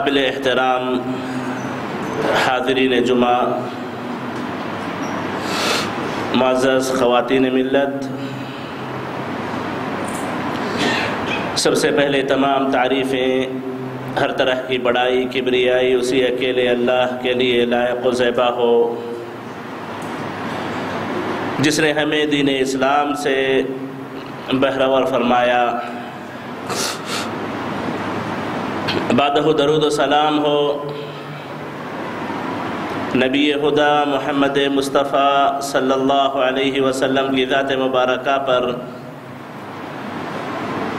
काबिल एहतराम हाजरीन जुमा माज़ ख़वान मिलत सबसे पहले तमाम तारीफ़ें हर तरह की बड़ाई किबरियाई उसी अकेले अल्लाह के लिए लायक ज़ैबा हो जिसने हमें दीन इस्लाम से बहरावर फरमाया बादह दरुद सलाम हो। नबी खुदा मोहम्मद मुस्तफ़ा सल्लल्लाहु अलैहि वसल्लम की ज़ात मुबारक पर,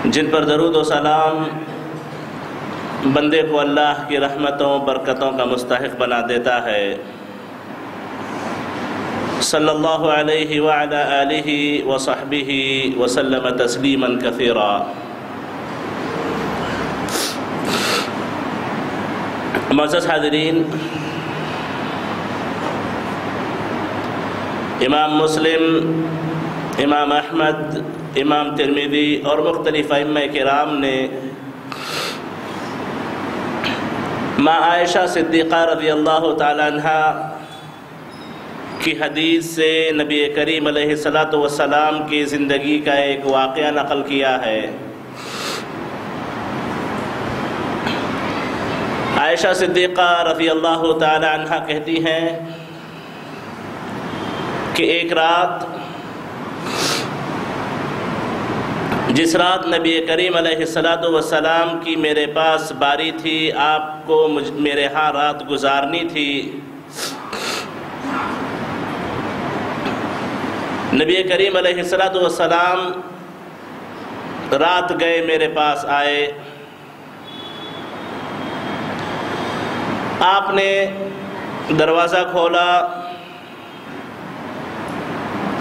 जिन पर दरुद सलाम बंदे को अल्लाह की रहमतों, बरकतों का मुस्तक बना देता है। सल्लल्लाहु अलैहि व सहबिहि वसल्लम तस्लीमन कसीरा। मज़स हाजरीन इमाम मुस्लिम इमाम अहमद इमाम तिरमिदी और मुख्तलिफ़ कराम ने माँ आयशा सिद्दीक़ा रज़ी अल्लाह तहा की हदीस से नबी करीम सलाम की ज़िंदगी का एक वाक़ नकल किया है। आयशा सिद्दीक़ा रफ़ी अल्लाह तहा कहती हैं कि एक रात, जिस रात नबी करीम सलाम की मेरे पास बारी थी, आपको मेरे यहाँ रात गुजारनी थी। नबी करीम सलाम रात गए मेरे पास आए। आपने दरवाज़ा खोला,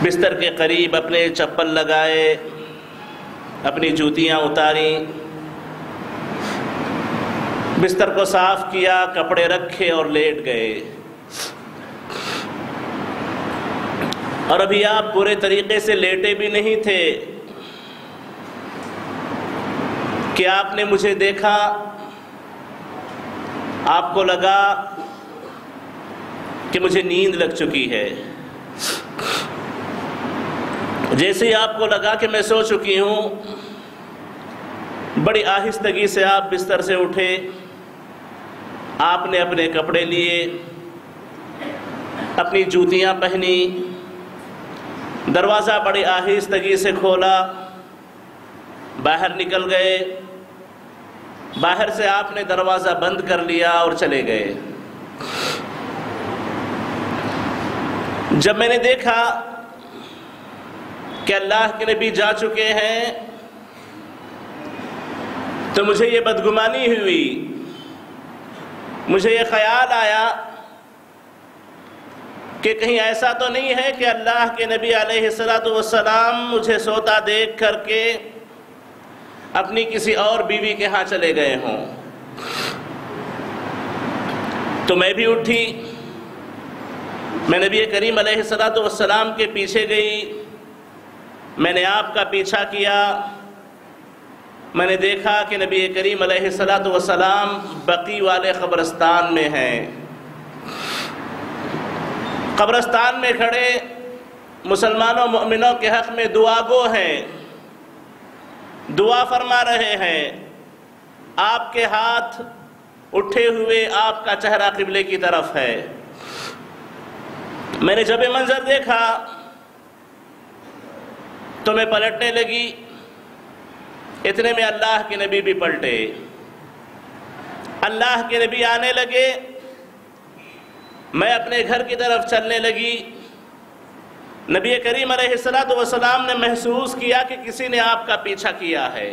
बिस्तर के करीब अपने चप्पल लगाए, अपनी जूतियाँ उतारी, बिस्तर को साफ़ किया, कपड़े रखे और लेट गए। और अभी आप पूरे तरीके से लेटे भी नहीं थे, कि आपने मुझे देखा आपको लगा कि मुझे नींद लग चुकी है। जैसे ही आपको लगा कि मैं सो चुकी हूँ, बड़ी आहिस्तगी से आप बिस्तर से उठे। आपने अपने कपड़े लिए, अपनी जूतियाँ पहनी, दरवाज़ा बड़ी आहिस्तगी से खोला, बाहर निकल गए। बाहर से आपने दरवाज़ा बंद कर लिया और चले गए। जब मैंने देखा कि अल्लाह के नबी जा चुके हैं तो मुझे ये बदगुमानी हुई। मुझे ये ख्याल आया कि कहीं ऐसा तो नहीं है कि अल्लाह के नबी अलैहिस्सलाम मुझे सोता देख करके अपनी किसी और बीवी के यहाँ चले गए हों। तो मैं भी उठी। मैं नबी करीम अलैहिस्सलाम के पीछे गई। मैंने आपका पीछा किया। मैंने देखा कि नबी करीम अलैहिस्सलाम बकी वाले क़ब्रस्तान में हैं। क़ब्रस्तान में खड़े मुसलमानों, मोमिनों के हक़ में दुआ गो हैं। दुआ फरमा रहे हैं। आपके हाथ उठे हुए आपका चेहरा किबले की तरफ़ है। मैंने जब मंजर देखा तो मैं पलटने लगी। इतने में अल्लाह के नबी भी पलटे। अल्लाह के नबी आने लगे। मैं अपने घर की तरफ़ चलने लगी। नबी करीम सलाम ने महसूस किया कि किसी ने आपका पीछा किया है।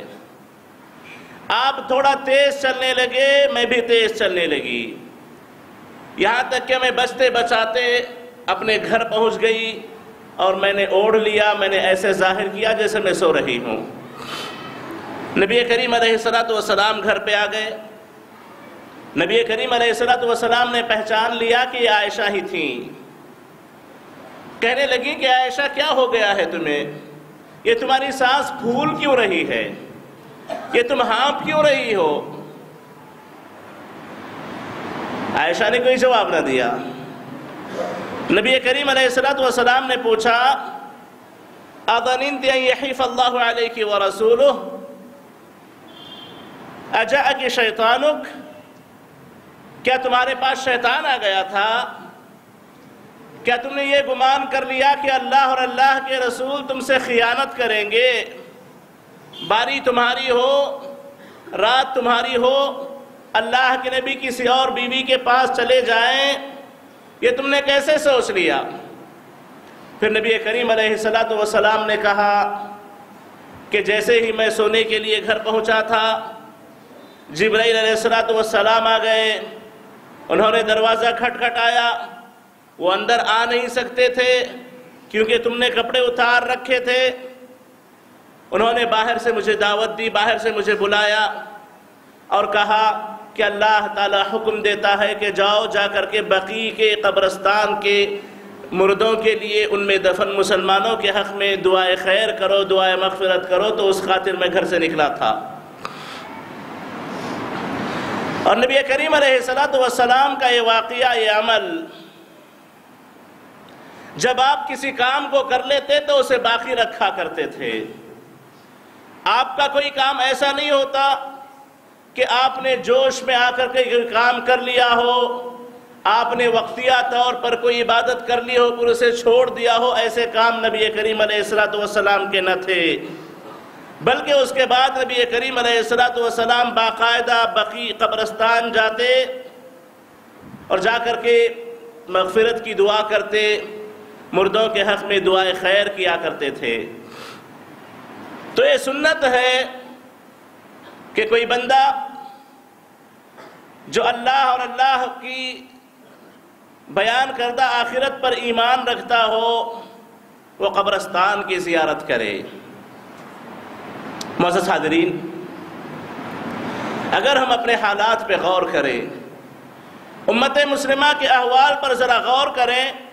आप थोड़ा तेज चलने लगे, मैं भी तेज चलने लगी। यहाँ तक कि मैं बचते बचाते अपने घर पहुँच गई और मैंने ओढ़ लिया, मैंने ऐसे ज़ाहिर किया जैसे मैं सो रही हूँ। नबी करीम सलाम घर पे आ गए। नबी करीम सलाम ने पहचान लिया कि आयशा ही थी। कहने लगी कि आयशा, क्या हो गया है तुम्हें? ये तुम्हारी सांस फूल क्यों रही है? ये तुम हाँप क्यों रही हो? आयशा ने कोई जवाब ना दिया। नबी करीम सलाम ने पूछा, अदनित व रसूल अजा के शैतानुक? क्या तुम्हारे पास शैतान आ गया था? क्या तुमने ये गुमान कर लिया कि अल्लाह और अल्लाह के रसूल तुमसे खियानत करेंगे? बारी तुम्हारी हो, रात तुम्हारी हो, अल्लाह के नबी किसी और बीवी के पास चले जाएँ, ये तुमने कैसे सोच लिया? फिर नबी करीम सलाम ने कहा कि जैसे ही मैं सोने के लिए घर पहुँचा था सलाम आ गए। उन्होंने दरवाज़ा खटखटाया वो अंदर आ नहीं सकते थे, क्योंकि तुमने कपड़े उतार रखे थे। उन्होंने बाहर से मुझे दावत दी, बाहर से मुझे बुलाया और कहा कि अल्लाह ताला हुक्म देता है कि जाओ जा कर के बकी के, कब्रस्तान के मुर्दों के लिए उनमें दफन, मुसलमानों के हक़ में दुआए खैर करो, दुआए मगफरत करो तो उस खातिर मैं घर से निकला था। और नबी करीम सलाम का ये वाक़ ये अमल जब आप किसी काम को कर लेते तो उसे बाकी रखा करते थे। आपका कोई काम ऐसा नहीं होता कि आपने जोश में आकर के काम कर लिया हो, आपने वक्तिया तौर पर कोई इबादत कर ली हो, फिर उसे छोड़ दिया हो, ऐसे काम नबी करीम सलाम के न थे। बल्कि उसके बाद नबी करीम सलाम बाकायदा बकी कब्रस्तान जाते और जा कर के मगफरत की दुआ करते। मुर्दों के हक़ में दुआ खैर किया करते थे। तो ये सुन्नत है कि कोई बंदा जो अल्लाह और अल्लाह की बयान करदा आखिरत पर ईमान रखता हो, वो कब्रस्तान की जियारत करे। मोज़ हाजरीन अगर हम अपने हालात पे गौर करें, उम्मत मुस्लिमा के अहवाल पर ज़रा गौर करें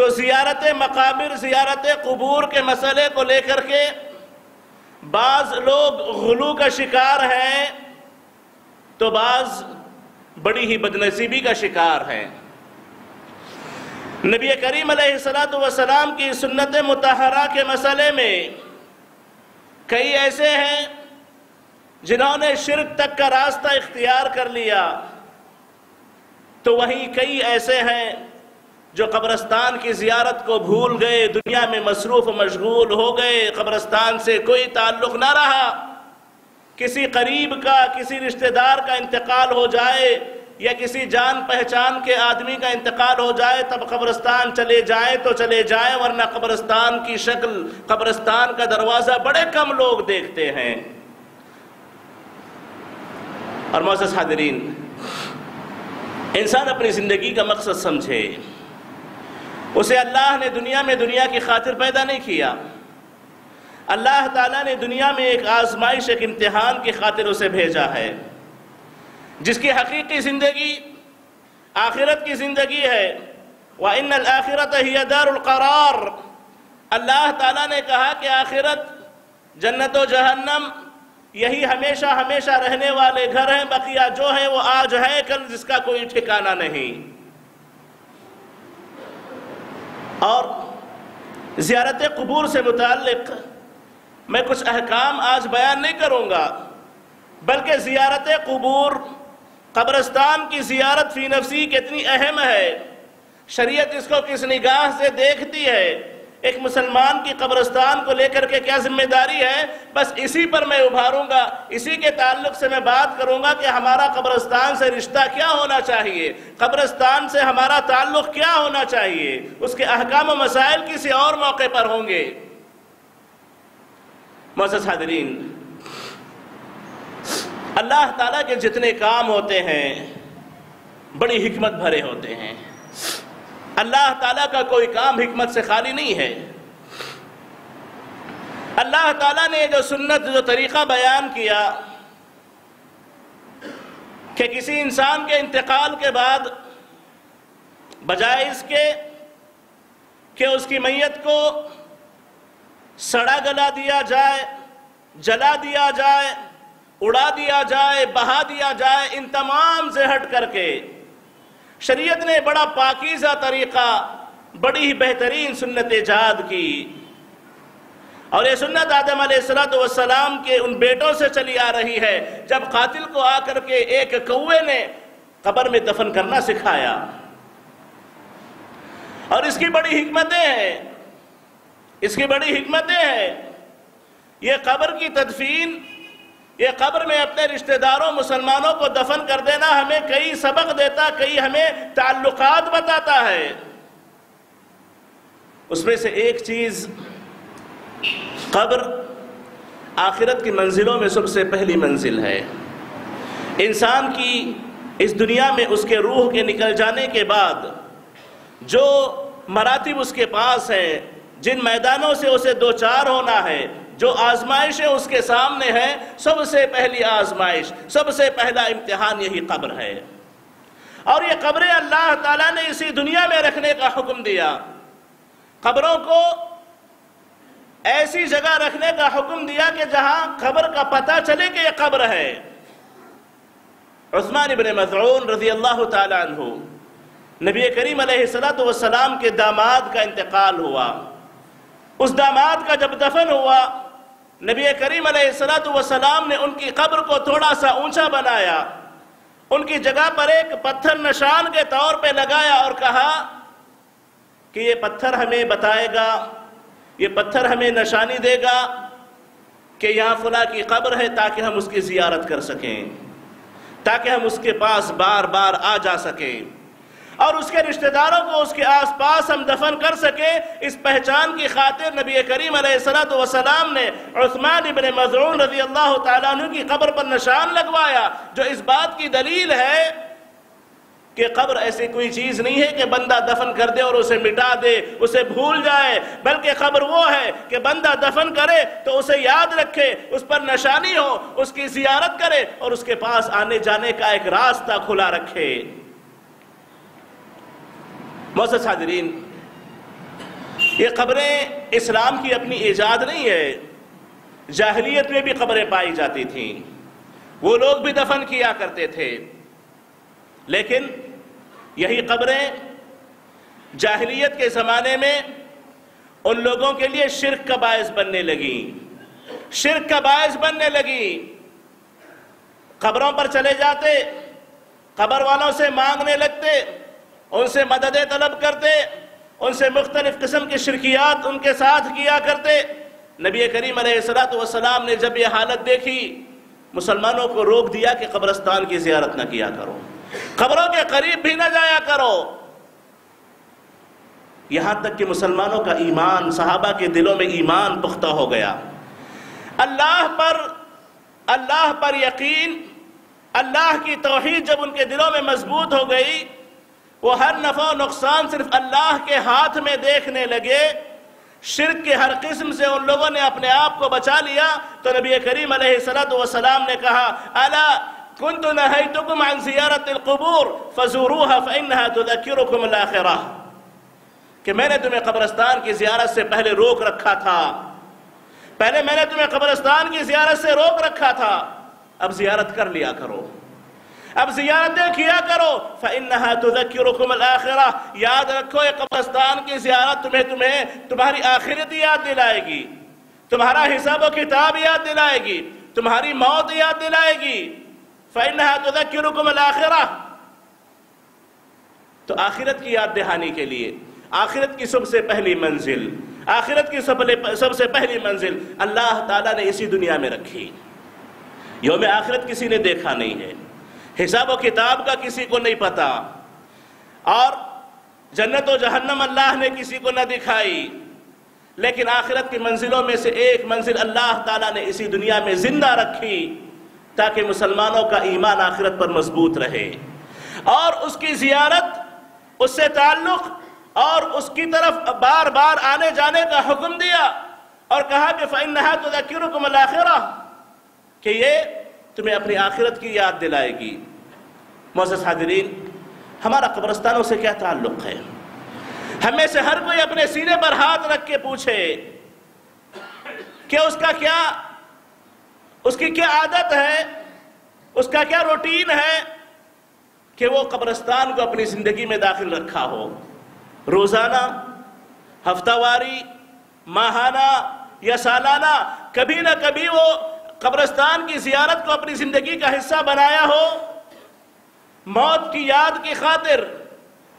तो ज़ियारत मकाबिर, ज़ियारत कबूर के मसले को लेकर के बाज़ लोग गलू का शिकार हैं तो बाज़ बड़ी ही बदनसीबी का शिकार हैं। नबी करीम सलाम की सुन्नत मतहरा के मसले में कई ऐसे हैं, जिन्होंने शिरक तक का रास्ता इख्तियार कर लिया। तो वहीं कई ऐसे हैं जो कब्रस्तान की जियारत को भूल गए, दुनिया में मसरूफ मशगूल हो गए, कब्रस्तान से कोई ताल्लुक ना रहा। किसी करीब का, किसी रिश्तेदार का इंतकाल हो जाए या किसी जान पहचान के आदमी का इंतकाल हो जाए, तब कब्रस्तान चले जाए तो चले जाए, वरना कब्रस्तान की शक्ल, कब्रस्तान का दरवाज़ा बड़े कम लोग देखते हैं। और मोसस हादरीन इंसान अपनी ज़िंदगी का मकसद समझे। उसे अल्लाह ने दुनिया में दुनिया की खातिर पैदा नहीं किया। अल्लाह ताला ने दुनिया में एक आजमाइश, एक इम्तिहान की खातिर उसे भेजा है, जिसकी हकीकी ज़िंदगी, आखिरत की ज़िंदगी है। व इन आखिरत ही दारक़रार अल्लाह ताला ने कहा कि आखिरत जन्नत जहन्नम, यही हमेशा हमेशा रहने वाले घर हैं, बकिया जो है वो आज है कल, जिसका कोई ठिकाना नहीं। और ज़्यारत कबूर से मुतक़ मैं कुछ अहकाम आज बयान नहीं करूँगा, बल्कि ज़्यारत कबूर, कब्रस्तान की ज़्यारत फ़ी नफसी कितनी अहम है शरीय इसको किस निगाह से देखती है एक मुसलमान की कब्रस्तान को लेकर के क्या ज़िम्मेदारी है? बस इसी पर मैं उभारूँगा। इसी के ताल्लुक से मैं बात करूँगा कि हमारा कब्रस्तान से रिश्ता क्या होना चाहिए? कब्रस्तान से हमारा ताल्लुक क्या होना चाहिए? उसके अहकाम मसाइल किसी और मौके पर होंगे। मोसस अल्लाह ताला के जितने काम होते हैं, बड़ी हिकमत भरे होते हैं। अल्लाह ताला का कोई काम हिकमत से खाली नहीं है। अल्लाह ताला ने जो सुन्नत, जो तरीक़ा बयान किया कि किसी इंसान के इंतकाल के बाद बजाय इसके कि उसकी मैयत को सड़ा गला दिया जाए, जला दिया जाए, उड़ा दिया जाए, बहा दिया जाए, इन तमाम से हट करके शरीयत ने बड़ा पाकिज़ा तरीक़ा, बड़ी ही बेहतरीन सुन्नत ईजाद की। और ये सुन्नत आदम सलाम के उन बेटों से चली आ रही है, जब कातिल को आकर के एक कौए ने कब्र में दफन करना सिखाया। और इसकी बड़ी हिकमतें हैं, इसकी बड़ी हिकमतें हैं। ये कब्र की तदफीन ये कब्र में अपने रिश्तेदारों, मुसलमानों को दफन कर देना हमें कई सबक देता, कई हमें ताल्लुकात बताता है। उसमें से एक चीज़ कब्र आखिरत की मंजिलों में सबसे पहली मंजिल है। इंसान की इस दुनिया में उसके रूह के निकल जाने के बाद जो मरातिब उसके पास हैं, जिन मैदानों से उसे दो चार होना है जो आजमाइशें उसके सामने हैं, सबसे पहली आजमाइश, सबसे पहला इम्तिहान यही कब्र है। और ये कब्रें अल्लाह ताला ने इसी दुनिया में रखने का हुक्म दिया। कब्रों को ऐसी जगह रखने का हुक्म दिया कि जहाँ खबर का पता चले कि यह कब्र है। उस्मान इबन मजून रज़ी अल्लाह तु नबी करीम सलाम के दामाद का इंतकाल हुआ। उस दामाद का जब दफन हुआ नबी करीम सलाम ने उनकी कब्र को थोड़ा सा ऊँचा बनाया। उनकी जगह पर एक पत्थर निशान के तौर पे लगाया और कहा कि ये पत्थर हमें बताएगा, ये पत्थर हमें निशानी देगा कि यहाँ फुला की कब्र है ताकि हम उसकी जियारत कर सकें, ताकि हम उसके पास बार बार आ जा सकें। और उसके रिश्तेदारों को उसके आसपास हम दफन कर सके। इस पहचान की खातिर नबी करीम सलाम ने उस्मान इबन मजरून रज़ी अल्लाह तु की कब्र पर निशान लगवाया, जो इस बात की दलील है कि कब्र ऐसी कोई चीज़ नहीं है कि बंदा दफन कर दे और उसे मिटा दे, उसे भूल जाए। बल्कि कब्र वो है कि बंदा दफन करे तो उसे याद रखे, उस पर निशानी हो, उसकी जियारत करे और उसके पास आने जाने का एक रास्ता खुला रखे। मोसद हाजरीन, ये खबरें इस्लाम की अपनी ईजाद नहीं है जाहलीत में भी खबरें पाई जाती थीं। वो लोग भी दफन किया करते थे। लेकिन यही खबरें जाहलीत के ज़माने में उन लोगों के लिए शिरक का बायस बनने लगी। शिरक का बायस बनने लगी। खबरों पर चले जाते, खबर वालों से मांगने लगते उनसे मदद तलब करते, उनसे मुख्तलिफ़ किस्म की शिरकियात उनके साथ किया करते। नबी करीम सलाम ने जब यह हालत देखी, मुसलमानों को रोक दिया कि कब्रस्तान की जियारत न किया करो। खबरों के करीब भी न जाया करो। यहाँ तक कि मुसलमानों का ईमान, सहाबा के दिलों में ईमान पुख्ता हो गया। अल्लाह पर अल्लाह पर यकीन, अल्लाह की तोहहीद जब उनके दिलों में मज़बूत हो गई वो हर नफा नुकसान सिर्फ़ अल्लाह के हाथ में देखने लगे। शिरक के हर किस्म से उन लोगों ने अपने आप को बचा लिया। तो नबी करीम सलाम ने कहा, अला तो नहैतुकुम अन ज़ियारतिल फजूरूहा आखिरा कि मैंने तुम्हें कब्रस्तान की जियारत से पहले रोक रखा था। पहले मैंने तुम्हें कब्रस्तान की जियारत से रोक रखा था। अब जियारत कर लिया करो। अब जियारतें किया करो। फ़िन्नखिरा याद रखो, ये कब्रस्तान की जियारत तुम्हें तुम्हें तुम्हारी आखिरत याद दिलाएगी। तुम्हारा हिसाब किताब याद दिलाएगी। तुम्हारी मौत याद दिलाएगी। फ़िन्नखिरा तो आखिरत की याद दहानी के लिए, आखिरत की सबसे पहली मंजिल, आखिरत की सबसे पहली मंजिल अल्लाह ताला ने इसी दुनिया में रखी। योम आखिरत किसी ने देखा नहीं है। हिसाब किताब का किसी को नहीं पता। और जन्नत व जहन्नम अल्लाह ने किसी को न दिखाई। लेकिन आखिरत की मंजिलों में से एक मंजिल अल्लाह ताला ने इसी दुनिया में ज़िंदा रखी, ताकि मुसलमानों का ईमान आखिरत पर मज़बूत रहे। और उसकी जियारत, उससे ताल्लुक और उसकी तरफ़ बार बार आने जाने का हुक्म दिया और कहा कि फ़ैन नहा तो कि ये तुम्हें अपनी आखिरत की याद दिलाएगी। मोजस हाजरीन हमारा कब्रस्तानों से क्या ताल्लुक है? हमें से हर कोई अपने सीने पर हाथ रख के पूछे कि उसका क्या, उसकी क्या आदत है, उसका क्या रूटीन है कि वो कब्रस्तान को अपनी ज़िंदगी में दाखिल रखा हो? रोज़ाना, हफ्तावारी, माहाना या सालाना, कभी ना कभी वो कब्रस्तान की जियारत को अपनी ज़िंदगी का हिस्सा बनाया हो? मौत की याद की खातिर,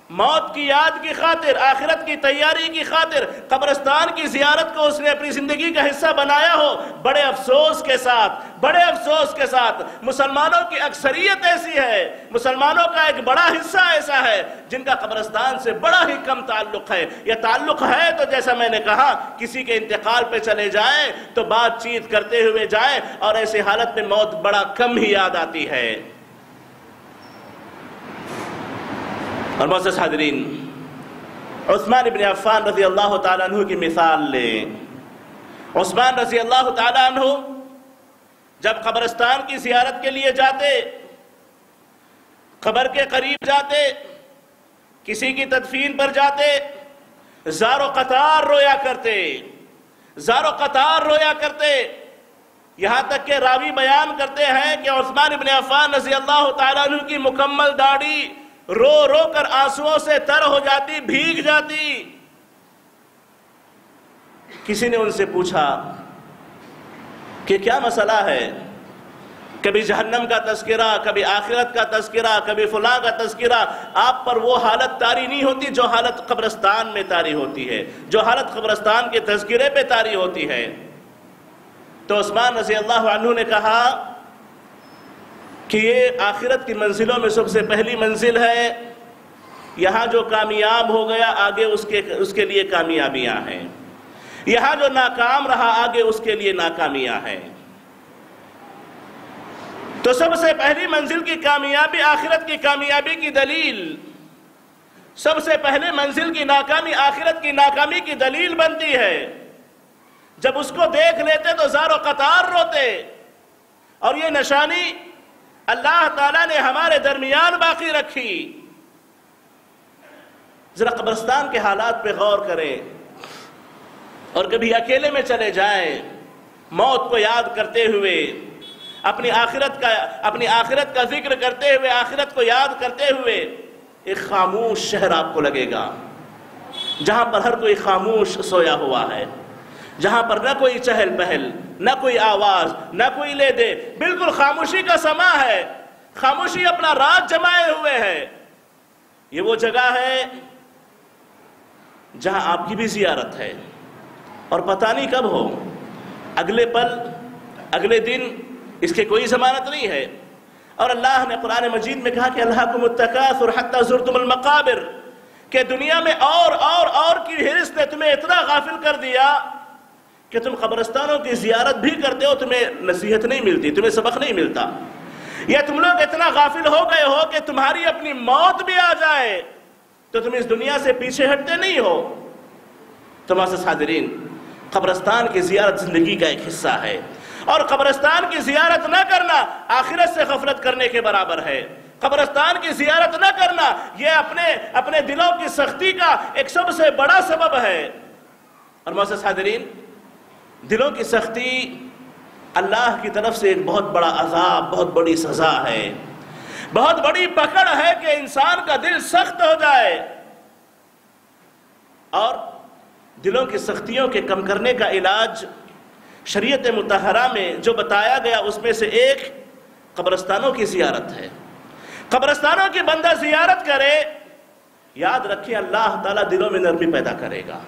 मौत की याद की खातिर, आखिरत की तैयारी की खातिर, कब्रस्तान की जियारत को उसने अपनी ज़िंदगी का हिस्सा बनाया हो, बड़े अफसोस के साथ, बड़े अफसोस के साथ। मुसलमानों की अक्सरियत ऐसी है, मुसलमानों का एक बड़ा हिस्सा ऐसा है, जिनका कब्रस्तान से बड़ा ही कम ताल्लुक है। यह ताल्लुक है तो जैसा मैंने कहा, किसी के इंतकाल पर चले जाए तो बातचीत करते हुए जाए, और ऐसी हालत में मौत बड़ा कम ही याद आती है। और मोसस हाजरीन उस्मान इबन अफ़ान रज़ी अल्लाह तु की मिसाल लें उस्मान रज़ी अल्लाह तु जब कब्रस्तान की जियारत के लिए जाते खबर के करीब जाते किसी की तदफीन पर जाते जारो कतार रोया करते जारो कतार रोया करते यहाँ तक के रावी बयान करते हैं कि उस्मान इबन अफ़ान रज़ी अल्लाह तु की मुकम्मल दाढ़ी रो रो कर आंसुओं से तर हो जाती, भीग जाती। किसी ने उनसे पूछा कि क्या मसला है? कभी जहन्नम का तस्करा, कभी आखिरत का तस्करा, कभी फुला का तस्करा। आप पर वो हालत तारी नहीं होती जो हालत कब्रस्तान में तारी होती है, जो हालत कब्रस्तान के तस्करे पे तारी होती है। तो उस्मान रज़ी अल्लाह ने कहा कि ये आखिरत की मंजिलों में सबसे पहली मंजिल है। यहाँ जो कामयाब हो गया, आगे उसके उसके लिए कामयाबियाँ हैं। यहाँ जो नाकाम रहा, आगे उसके लिए नाकामियाँ हैं। तो सबसे पहली मंजिल की कामयाबी, आखिरत की कामयाबी की दलील, सबसे पहले मंजिल की नाकामी, आखिरत की नाकामी की दलील बनती है। जब उसको देख लेते तो जारो कतार रोते। और ये निशानी अल्लाह ताला ने हमारे दरमियान बाकी रखी। जरा कब्रस्तान के हालात पे गौर करें और कभी अकेले में चले जाएँ, मौत को याद करते हुए, अपनी आखिरत का, अपनी आखिरत का ज़िक्र करते हुए, आखिरत को याद करते हुए, एक खामोश शहर आपको लगेगा, जहाँ पर हर कोई खामोश सोया हुआ है। जहाँ पर ना कोई चहल पहल, न कोई आवाज़, ना कोई ले दे बिल्कुल खामोशी का समा है। खामोशी अपना राज जमाए हुए है। ये वो जगह है जहाँ आपकी भी जियारत है। और पता नहीं कब हो, अगले पल, अगले दिन, इसके कोई जमानत नहीं है। और अल्लाह ने कुरान मजीद में कहा कि अल्लाह को मुतकाबिर के दुनिया में और और और की हिरस ने तुम्हें इतना गाफिल कर दिया कि तुम कब्रस्तानों की जियारत भी करते हो, तुम्हें नसीहत नहीं मिलती, तुम्हें सबक नहीं मिलता। या तुम लोग इतना गाफिल हो गए हो कि तुम्हारी अपनी मौत भी आ जाए तो तुम इस दुनिया से पीछे हटते नहीं हो। तमाशा सादरीन कब्रस्तान की जियारत ज़िंदगी का एक हिस्सा है। और कब्रस्तान की जियारत न करना आखिरत से गफलत करने के बराबर है। कब्रस्तान की जियारत न करना, यह अपने अपने दिलों की सख्ती का एक सबसे बड़ा सबब है। और मोहस हाजरीन दिलों की सख्ती अल्लाह की तरफ़ से एक बहुत बड़ा अजाब, बहुत बड़ी सजा है। बहुत बड़ी पकड़ है कि इंसान का दिल सख्त हो जाए। और दिलों की सख्तियों के कम करने का इलाज शरीयत मुतहरा में जो बताया गया, उसमें से एक कब्रस्तानों की जियारत है। कब्रस्तानों की बंदा जियारत करे, याद रखिए, अल्लाह ताला दिलों में नरमी पैदा करेगा।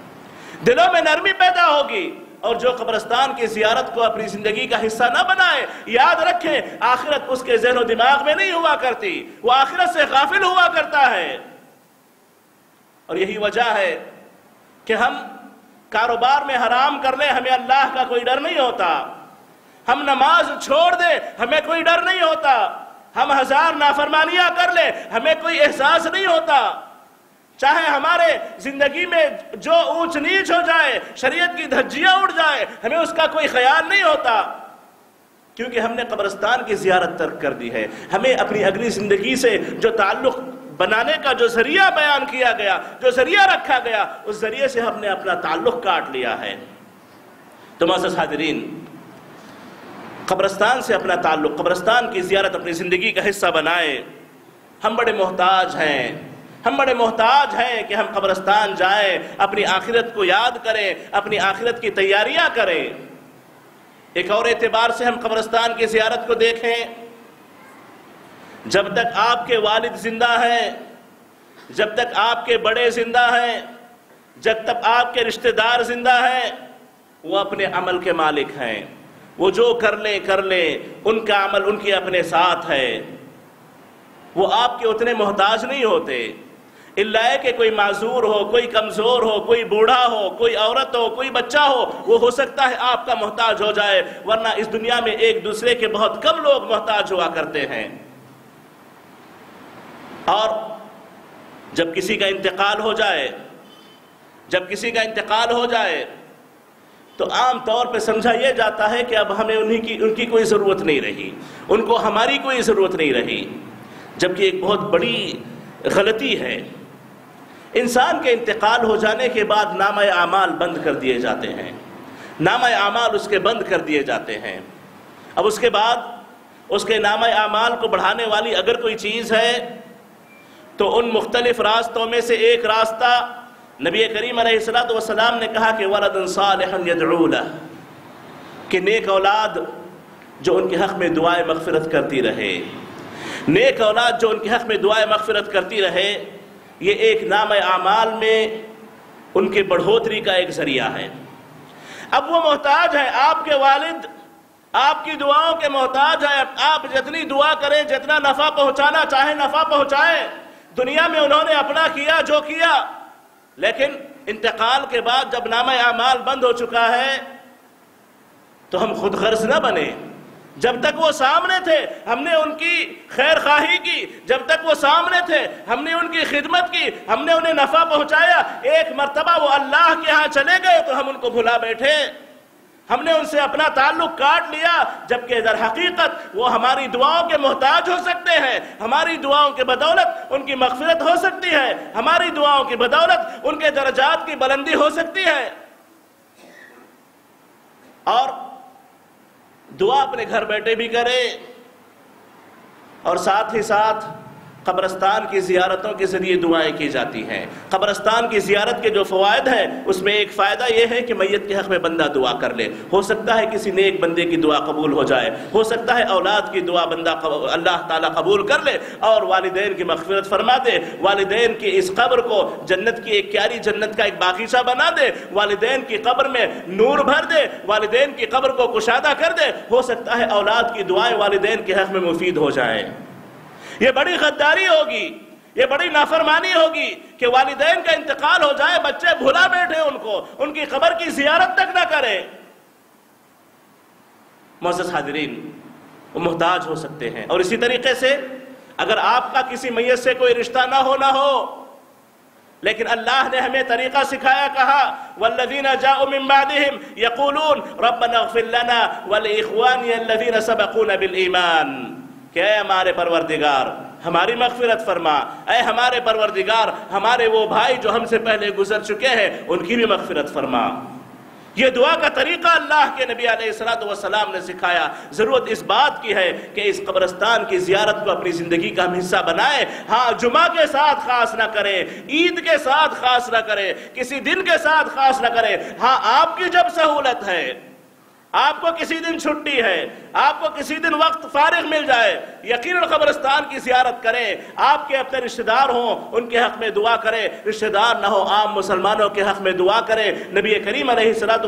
दिलों में नरमी पैदा होगी। और जो कब्रस्तान की जियारत को अपनी ज़िंदगी का हिस्सा ना बनाए, याद रखे, आखिरत उसके जहन दिमाग में नहीं हुआ करती, वो आखिरत से गाफिल हुआ करता है। और यही वजह है कि हम कारोबार में हराम कर ले, हमें अल्लाह का कोई डर नहीं होता। हम नमाज़ छोड़ दे, हमें कोई डर नहीं होता। हम हज़ार नाफरमानियाँ कर ले, हमें कोई एहसास नहीं होता। चाहे हमारे ज़िंदगी में जो ऊंच नीच हो जाए, शरीयत की धज्जियाँ उड़ जाए, हमें उसका कोई ख्याल नहीं होता। क्योंकि हमने कब्रस्तान की जियारत तर्क कर दी है। हमें अपनी अगली ज़िंदगी से जो ताल्लुक बनाने का जो ज़रिया बयान किया गया, जो ज़रिया रखा गया, उस ज़रिए से हमने अपना ताल्लुक काट लिया है। तो हाजरीन कब्रस्तान से अपना ताल्लुक, कब्रस्तान की जियारत अपनी ज़िंदगी का हिस्सा बनाए। हम बड़े मोहताज हैं। हम बड़े मोहताज हैं कि हम कब्रस्तान जाएँ, अपनी आखिरत को याद करें, अपनी आखिरत की तैयारियाँ करें। एक और एतबार से हम कब्रस्तान की जियारत को देखें। जब तक आपके वालिद ज़िंदा हैं, जब तक आपके बड़े ज़िंदा हैं, जब तक आपके रिश्तेदार ज़िंदा हैं, वो अपने अमल के मालिक हैं। वो जो कर ले कर ले, उनका अमल उनके अपने साथ है। वो आपके उतने मोहताज नहीं होते। इल्लाए के कोई माजूर हो, कोई कमज़ोर हो, कोई बूढ़ा हो, कोई औरत हो, कोई बच्चा हो, वो हो सकता है आपका मोहताज हो जाए, वरना इस दुनिया में एक दूसरे के बहुत कम लोग मोहताज हुआ करते हैं। और जब किसी का इंतकाल हो जाए, जब किसी का इंतकाल हो जाए तो आम तौर पे समझा यह जाता है कि अब हमें उन्हीं की, उनकी कोई ज़रूरत नहीं रही, उनको हमारी कोई ज़रूरत नहीं रही। जबकि एक बहुत बड़ी गलती है इंसान के इंतकाल हो जाने के बाद नाम आमाल बंद कर दिए जाते हैं। नाम आमाल उसके बंद कर दिए जाते हैं। अब उसके बाद उसके नाम आमाल को बढ़ाने वाली अगर कोई चीज़ है तो उन मुख्तलिफ़ रास्तों में से एक रास्ता नबी करीम सलाम ने कहा कि वरदन कि नेक औलाद जो उनके हक़ में दुआएँ मगफरत करती रहे, नेक औलाद जो उनके हक़ में दुआएँ मगफरत करती रहे ये एक नाम आमाल में उनके बढ़ोतरी का एक ज़रिया है। अब वो मोहताज है, आपके वालिद, आपकी दुआओं के मोहताज है, आप जितनी दुआ करें, जितना नफ़ा पहुंचाना चाहे, नफ़ा पहुंचाएँ। दुनिया में उन्होंने अपना किया, जो किया। लेकिन इंतकाल के बाद जब नाम आमाल बंद हो चुका है तो हम खुद गर्ज न बने। जब तक वो सामने थे, हमने उनकी खैर खाही की। जब तक वो सामने थे, हमने उनकी खिदमत की, हमने उन्हें नफा पहुँचाया। एक मरतबा वो अल्लाह के यहाँ चले गए तो हम उनको भुला बैठे। हमने उनसे अपना ताल्लुक काट लिया, जबकि दर हकीकत, वो हमारी दुआओं के मोहताज हो सकते हैं। हमारी दुआओं के बदौलत उनकी मगफरत हो सकती है। हमारी दुआओं की बदौलत उनके दर्जात की बुलंदी हो सकती है। और दुआ अपने घर बैठे भी करें और साथ ही साथ कब्रस्तान की ज़ियारतों के ज़रिए दुआएँ की जाती हैं। कब्रस्तान की ज़ियारत के जो फ़वाद हैं, उसमें एक फ़ायदा यह है कि मैत के हक़ में बंदा दुआ कर ले। हो सकता है किसी नेक बंदे की दुआ कबूल हो जाए। हो सकता है औलाद की दुआ बंदा अल्लाह ताला कबूल कर ले और वालदेन की मगफरत फरमा दे। वालदेन की इस कब्र को जन्नत की एक क्यारी जन्नत का एक बागीचा बना दे। वालदेन की कब्र में नूर भर दे। वालदेन की कब्र को कुशादा कर दे। हो सकता है औलाद की दुआएँ वालदेन के हक़ में मुफीद हो जाएँ। ये बड़ी गद्दारी होगी, ये बड़ी नाफरमानी होगी कि वालिदैन का इंतकाल हो जाए, बच्चे भुला बैठे उनको, उनकी खबर की जियारत तक ना करे। मोजस वो मोहताज हो सकते हैं। और इसी तरीके से अगर आपका किसी मैयत से कोई रिश्ता ना हो ना हो, लेकिन अल्लाह ने हमें तरीका सिखाया, कहा, वल्लजीना जाओ मिम्बादिहिम यकूलून, रब्बना इग़फिर लना, वल इखवानी अल्लजीना सबक़ूना बिल ईमान। कि हमारे परवरदिगार? हमारी मगफिरत फरमा। ए हमारे परवरदिगार, हमारे वो भाई जो हमसे पहले गुजर चुके हैं, उनकी भी मगफिरत फरमा। ये दुआ का तरीका अल्लाह के नबी सलाम ने सिखाया। ज़रूरत इस बात की है कि इस कब्रस्तान की जियारत को अपनी ज़िंदगी का हिस्सा बनाए। हाँ जुमा के साथ खास ना करें, ईद के साथ खास ना करें, किसी दिन के साथ खास ना करें। हाँ आपकी जब सहूलत है आपको किसी दिन छुट्टी है, आपको किसी दिन वक्त फारिग मिल जाए यकीन कब्रस्तान की जियारत करें, आपके अपने रिश्तेदार हों, उनके हक में दुआ करें, रिश्तेदार ना हो, आम मुसलमानों के हक में दुआ करें, नबी करीम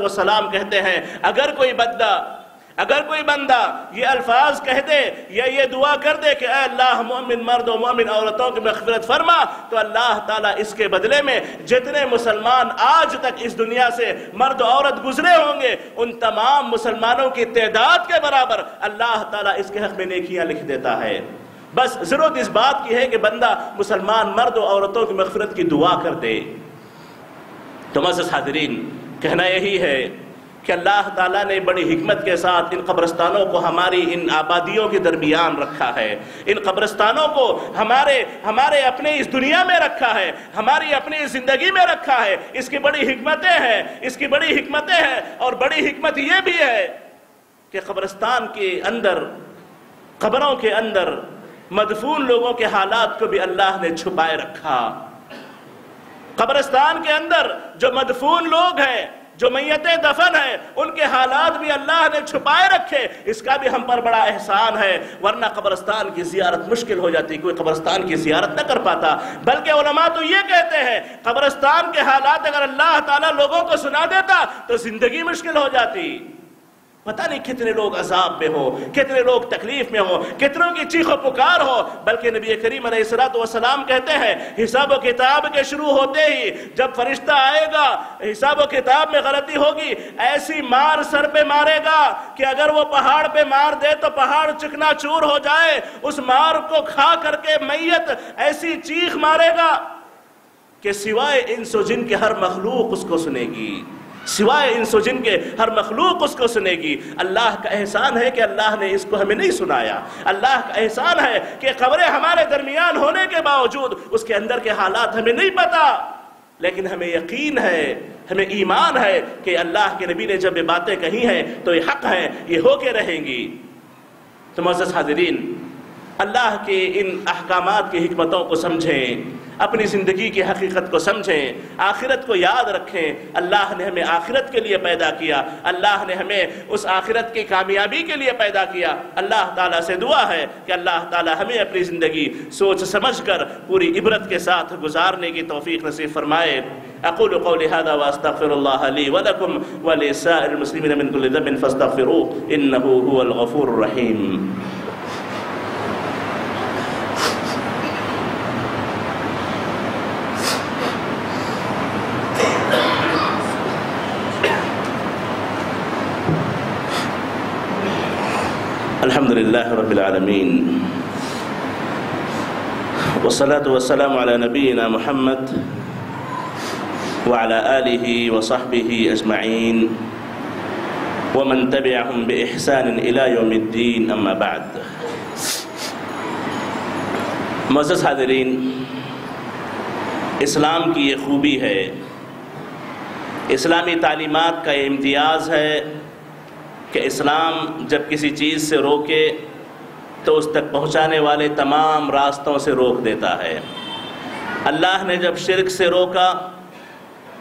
सलाम कहते हैं, अगर कोई बंदा अगर कोई बंदा ये अल्फाज कह दे या ये दुआ कर दे कि अल्लाह, मोमिन मर्द और मोमिन औरतों की मखफरत फरमा तो अल्लाह ताला इसके बदले में जितने मुसलमान आज तक इस दुनिया से मर्द औरत गुजरे होंगे, उन तमाम मुसलमानों की तादाद के बराबर अल्लाह ताला इसके हक में नेकियाँ लिख देता है। बस ज़रूरत इस बात की है कि बंदा मुसलमान मर्द और औरतों की मखफरत की दुआ कर दे। तो मजस कहना यही है कि अल्लाह ताला ने बड़ी हिकमत के साथ इन कब्रस्तानों को हमारी इन आबादियों के दरमियान रखा है। इन कब्रस्तानों को हमारे हमारे अपने इस दुनिया में रखा है, हमारी अपनी ज़िंदगी में रखा है। इसकी बड़ी हिकमतें हैं, इसकी बड़ी हिकमतें हैं और बड़ी हिकमत ये भी है कि कब्रस्तान के अंदर, कब्रों के अंदर मदफून लोगों के हालात को भी अल्लाह ने छुपाए रखा। कब्रस्तान के अंदर जो मदफून लोग हैं जो मैतें दफन है, उनके हालात भी अल्लाह ने छुपाए रखे, इसका भी हम पर बड़ा एहसान है। वरना कब्रस्तान की जियारत मुश्किल हो जाती, कोई कब्रस्तान की जियारत न कर पाता। बल्कि उलमा तो ये कहते हैं, कब्रस्तान के हालात अगर अल्लाह ताला लोगों को सुना देता तो ज़िंदगी मुश्किल हो जाती। पता नहीं कितने लोग अजाब में हो, कितने लोग तकलीफ़ में हो, कितनों की चीखो पुकार हो, बल्कि नबी करीम सलाम कहते हैं, हिसाब किताब के शुरू होते ही जब फरिश्ता आएगा, हिसाब किताब में गलती होगी, ऐसी मार सर पे मारेगा कि अगर वो पहाड़ पे मार दे तो पहाड़ चिकना चूर हो जाए, उस मार को खा करके मैयत ऐसी चीख मारेगा कि सिवाय इन जिन के हर मखलूक उसको सुनेगी। सिवाय इन जिन के, हर मखलूक उसको सुनेगी। अल्लाह का एहसान है कि अल्लाह ने इसको हमें नहीं सुनाया। अल्लाह का एहसान है कि खबरें हमारे दरमियान होने के बावजूद उसके अंदर के हालात हमें नहीं पता। लेकिन हमें यकीन है, हमें ईमान है कि अल्लाह के नबी ने जब ये बातें कही हैं तो ये हक है, ये होके रहेंगी। तो मोज़ हाजरीन अल्लाह के इन अहकाम की हमतों को समझें, अपनी ज़िंदगी की हकीकत को समझें, आखिरत को याद रखें। अल्लाह ने हमें आखिरत के लिए पैदा किया। अल्लाह ने हमें उस आखिरत की कामयाबी के लिए पैदा किया। अल्लाह ताला से दुआ है कि अल्लाह ताला हमें अपनी ज़िंदगी सोच समझ कर पूरी इबरत के साथ गुजारने की तोफ़ी नसीब फरमाए। अकुल कौल हदा वस्तफ़िरुल्लाह ली वलकुम वलिसाइल मुस्लिमीन मिन कुल्लि ज़ंबिन फस्तग़फिरू इन्नहु हुवल गफूरुर रहीम। अल्हम्दुलिल्लाह रब्बिल आलमीन वसलात वसलाम अला नबीना मुहम्मद वअला आलिहि व सहबिहि अजमईन वमन तबिअहुम बिइहसान इला यौमिद्दीन अम्मा बाद मज़्ज़ हाज़रीन इस्लाम की ये खूबी है इस्लामी तालीमात का इम्तियाज़ है कि इस्लाम जब किसी चीज़ से रोके तो उस तक पहुँचाने वाले तमाम रास्तों से रोक देता है। अल्लाह ने जब शिरक से रोका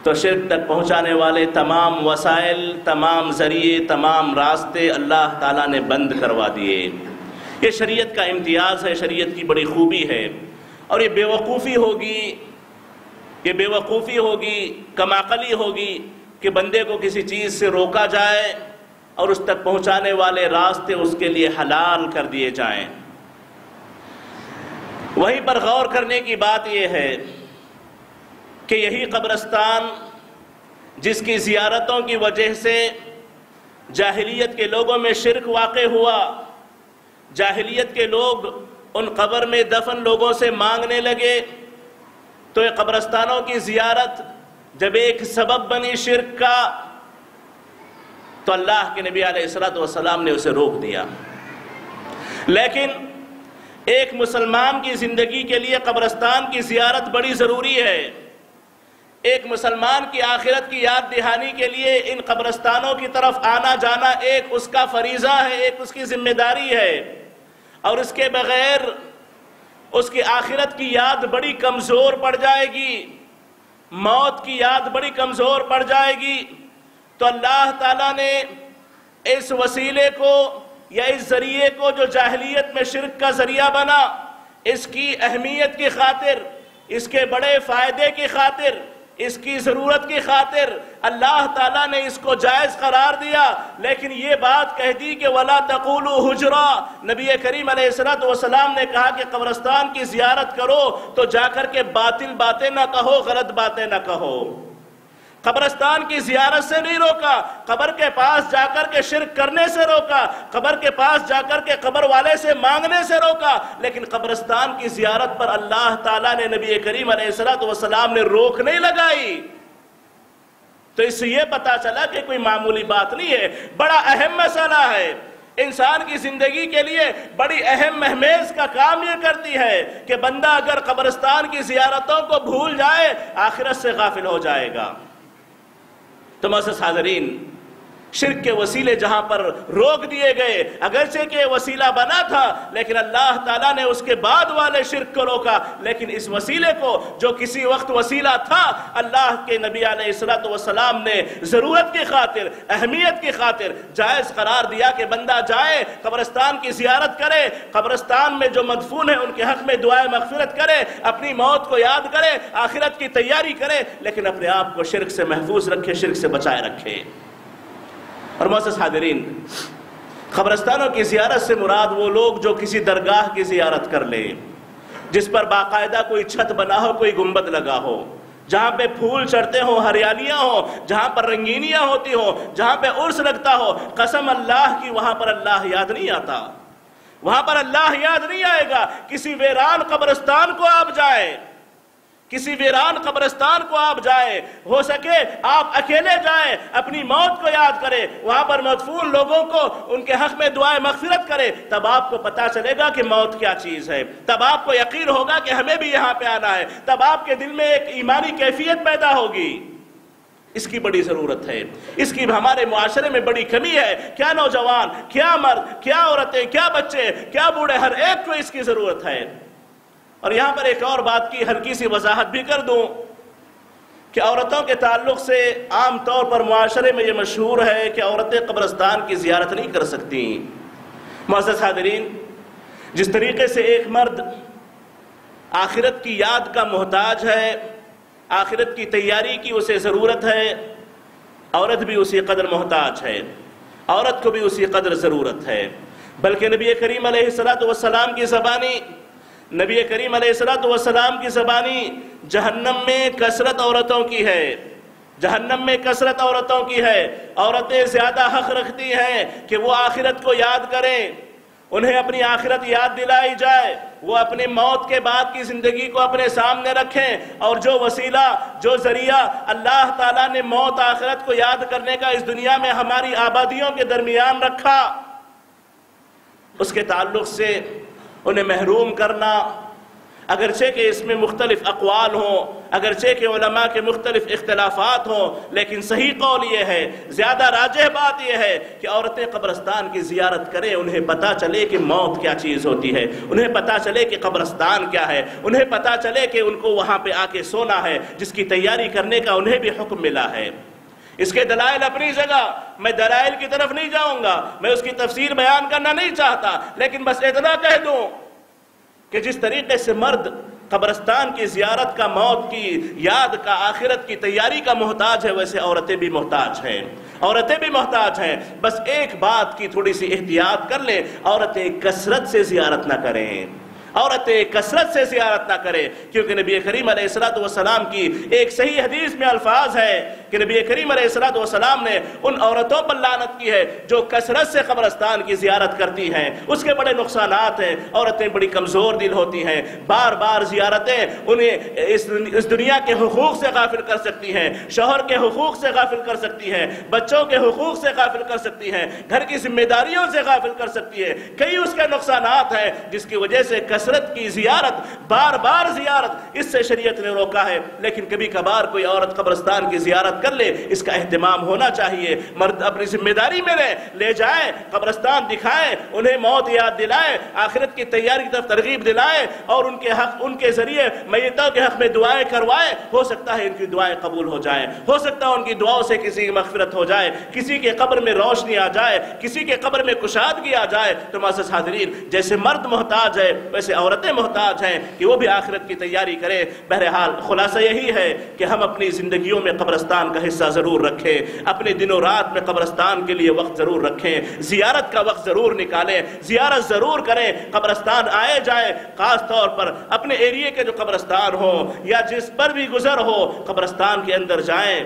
तो शिरक तक पहुँचाने वाले तमाम वसाइल, तमाम ज़रिए, तमाम रास्ते अल्लाह ताला ने बंद करवा दिए। ये शरीयत का इम्तियाज़ है, शरीयत की बड़ी खूबी है। और ये बेवकूफ़ी होगी, ये बेवकूफ़ी होगी, कमाकली होगी कि बंदे को किसी चीज़ से रोका जाए और उस तक पहुँचाने वाले रास्ते उसके लिए हलाल कर दिए जाएँ। वहीं पर गौर करने की बात यह है कि यही कब्रस्तान जिसकी ज़ियारतों की वजह से जाहिलियत के लोगों में शिरक वाक़ हुआ, जाहिलियत के लोग उन कब्र में दफन लोगों से मांगने लगे तो ये कब्रस्तानों की ज़ियारत जब एक सबब बनी शिरक का तो अल्लाह के नबी सलाम ने उसे रोक दिया। लेकिन एक मुसलमान की ज़िंदगी के लिए कब्रस्तान की ज़ियारत बड़ी ज़रूरी है। एक मुसलमान की आखिरत की याद दहानी के लिए इन कब्रस्तानों की तरफ़ आना जाना एक उसका फरीज़ा है, एक उसकी ज़िम्मेदारी है। और इसके बगैर उसकी आखिरत की याद बड़ी कमज़ोर पड़ जाएगी, मौत की याद बड़ी कमज़ोर पड़ जाएगी। तो अल्लाह ताला ने इस वसीले को या इस ज़रिए को जो जाहलीत में शिरक का ज़रिया बना, इसकी अहमियत की खातिर, इसके बड़े फ़ायदे की खातिर, इसकी ज़रूरत की खातिर अल्लाह ताला ने इसको जायज़ करार दिया। लेकिन ये बात कह दी कि वला तकुल हुजरा। नबी करीम सलाम ने कहा कि कब्रस्तान की जियारत करो तो जाकर के बातिल बातें ना कहो, गलत बातें ना कहो। कब्रस्तान की जियारत से नहीं रोका, कब्र के पास जाकर के शिरक करने से रोका, कब्र के पास जाकर के कब्र वाले से मांगने से रोका, लेकिन कब्रस्तान की जियारत पर अल्लाह ताला ने नबी करीम सलाम ने रोक नहीं लगाई। तो इससे यह पता चला कि कोई मामूली बात नहीं है, बड़ा अहम मसला है। इंसान की ज़िंदगी के लिए बड़ी अहम महमेज का काम यह करती है कि बंदा अगर कब्रस्तान की जियारतों को भूल जाए, आखिरत से गाफिल हो जाएगा। तो मसस हाजरीन शिरक के वसीले जहाँ पर रोक दिए गए। अगरचे के वसीला बना था, लेकिन अल्लाह ताला ने उसके बाद वाले शिरक को रोका। लेकिन इस वसीले को, जो किसी वक्त वसीला था, अल्लाह के नबी सलाम ने ज़रूरत की खातिर, अहमियत की खातिर जायज़ करार दिया कि बंदा जाए, कब्रस्तान की जियारत करे, कब्रस्तान में जो मदफून है, उनके हक में दुआएँ मगफरत करे, अपनी मौत को याद करे, आखिरत की तैयारी करे, लेकिन अपने आप को शिरक से महफूज रखे, शिरक से बचाए रखे। और हाजरीन, खबरस्तानों की जियारत से मुराद वो लोग जो किसी दरगाह की जियारत कर ले, जिस पर बाकायदा कोई छत बना हो, कोई गुंबद लगा हो, जहाँ पे फूल चढ़ते हो, हरियालियाँ हो, जहाँ पर रंगीनियाँ होती हो, जहाँ पे उर्स लगता हो, कसम अल्लाह की वहाँ पर अल्लाह याद नहीं आता। वहाँ पर अल्लाह याद नहीं आएगा, किसी वेरान कब्रस्तान को आप जाए। किसी वीरान कब्रस्तान को आप जाए, हो सके आप अकेले जाए, अपनी मौत को याद करें, वहाँ पर मदफून लोगों को उनके हक में दुआएँ, मगफिरत करें, तब आपको पता चलेगा कि मौत क्या चीज़ है। तब आपको यकीन होगा कि हमें भी यहाँ पे आना है। तब आपके दिल में एक ईमानी कैफियत पैदा होगी। इसकी बड़ी ज़रूरत है। इसकी हमारे मुआशरे में बड़ी कमी है। क्या नौजवान, क्या मर्द, क्या औरतें, क्या बच्चे, क्या बूढ़े, हर एक को इसकी ज़रूरत है। और यहाँ पर एक और बात की, हल्की सी वजाहत भी कर दूँ कि औरतों के ताल्लुक से आम तौर पर माशरे में यह मशहूर है कि औरतें कब्रस्तान की जियारत नहीं कर सकती। मोज़ हादरीन जिस तरीके से एक मर्द आखिरत की याद का मोहताज है, आखिरत की तैयारी की उसे ज़रूरत है, औरत भी उसी कदर मोहताज है, औरत को भी उसी कदर ज़रूरत है। बल्कि नबी करीम सलाम की ज़बानी नबी करीम सलाम की ज़बानी जहन्नम में कसरत औरतों की है। जहन्नम में कसरत औरतों की है। औरतें ज़्यादा हक रखती हैं कि वो आखिरत को याद करें। उन्हें अपनी आखिरत याद दिलाई जाए। वो अपनी मौत के बाद की ज़िंदगी को अपने सामने रखें और जो वसीला, जो ज़रिया अल्लाह ताला ने मौत आखिरत को याद करने का इस दुनिया में हमारी आबादियों के दरमियान रखा, उसके ताल्लुक से उन्हें महरूम करना। अगरचे के इसमें मुख्तलिफ़ अकवाल हों, अगरचे के उलमा के मुख्तलिफ़ इख्तलाफात हों, लेकिन सही कौल ये है, ज़्यादा राजह बात यह है कि औरतें कब्रस्तान की जियारत करें, उन्हें पता चले कि मौत क्या चीज़ होती है, उन्हें पता चले कि कब्रस्तान क्या है, उन्हें पता चले कि उनको वहाँ पर आके सोना है, जिसकी तैयारी करने का उन्हें भी हुक्म मिला है। इसके दलाइल अपनी जगह। मैं दलाइल की तरफ़ नहीं जाऊँगा। मैं उसकी तफसीर बयान करना नहीं चाहता। लेकिन बस इतना कह दूँ कि जिस तरीके से मर्द कब्रस्तान की जियारत का मौत की, याद का, आखिरत की तैयारी का मोहताज है, वैसे औरतें भी मोहताज हैं। औरतें भी मोहताज हैं। बस एक बात की थोड़ी सी एहतियात कर लें। औरतें कसरत से जियारत ना करें। औरतें कसरत से जियारत ना करें क्योंकि नबी करीम सलाम की एक सही हदीस में अल्फाज है कि नबी करीम सलाम ने उन औरतों पर लानत की है जो कसरत से कब्रस्तान की जियारत करती हैं। उसके बड़े नुकसान हैं औरतें बड़ी कमज़ोर दिल होती हैं। बार बार जियारतें उन्हें इस, दुनिया के हकूक़ से गाफिल कर सकती हैं शोहर के हकूक़ से गाफिल कर सकती हैं बच्चों के हकूक़ से गाफिल कर सकती हैं घर की जिम्मेदारियों से गाफिल कर सकती है। कई उसके नुकसान हैं जिसकी वजह से कस कसरत की जियारत बार बार जियारत। इससे शरीयत ने रोका है, लेकिन कभी कभार कोई औरत कब्रस्तान की जियारत कर ले, इसका अहतमाम होना चाहिए। मर्द अपनी ज़िम्मेदारी में रहे, ले जाए, कब्रस्तान दिखाए, उन्हें मौत याद दिलाए, आखिरत की तैयारी की तरफ़ तरगीब दिलाए, और उनके हक, उनके ज़रिए मैतों के हक में दुआएँ करवाए। हो सकता है इनकी दुआएँ कबूल हो जाए। हो सकता है उनकी दुआओं से किसी की मगफरत हो जाए, किसी के कब्र में रोशनी आ जाए, किसी के कब्र में कुशादगी आ जाए। तो मासस हाजरीन जैसे मर्द मोहताज है, वैसे औरतें मोहताज हैं कि वो भी आखिरत की तैयारी करें। बहरहाल, खुलासा यही है कि हम अपनी ज़िंदगियों में कब्रस्तान का हिस्सा ज़रूर रखें। अपने दिनों रात में कब्रस्तान के लिए वक्त ज़रूर रखें। ज़ियारत का वक्त ज़रूर निकालें। ज़ियारत ज़रूर करें। कब्रस्तान आए जाए। ख़ास तौर पर अपने एरिए के जो कब्रस्तान हो या जिस पर भी गुजर हो, कब्रस्तान के अंदर जाएँ।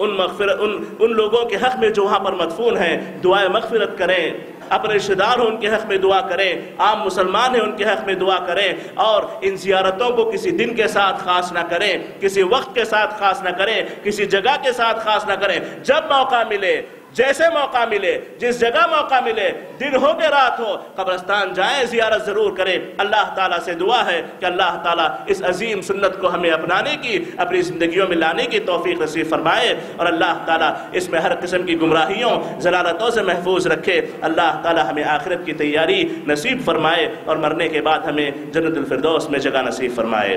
उन मगफिर, उन उन लोगों के हक में जो वहाँ पर मदफून हैं, दुआएँ मगफिरत करें। अपने रिश्तेदार हो, उनके हक में दुआ करें। आम मुसलमान हैं, उनके हक में दुआ करें। और इन जियारतों को किसी दिन के साथ खास ना करें, किसी वक्त के साथ खास ना करें, किसी जगह के साथ खास ना करें। जब मौका मिले जैसे मौका मिले, जिस जगह मौका मिले, दिन हो के रात हो, कब्रस्तान जाए, जियारत ज़रूर करें। अल्लाह ताला से दुआ है कि अल्लाह ताला इस अजीम सुन्नत को हमें अपनाने की, अपनी ज़िंदगियों में लाने की तोफ़ी नसीब फरमाए और अल्लाह ताला इसमें हर किस्म की गुमराहियों, जलालतों से महफूज रखे। अल्लाह ताला हमें आखिरत की तैयारी नसीब फरमाए और मरने के बाद हमें जन्नतफरदौस में जगह नसीब फरमाए।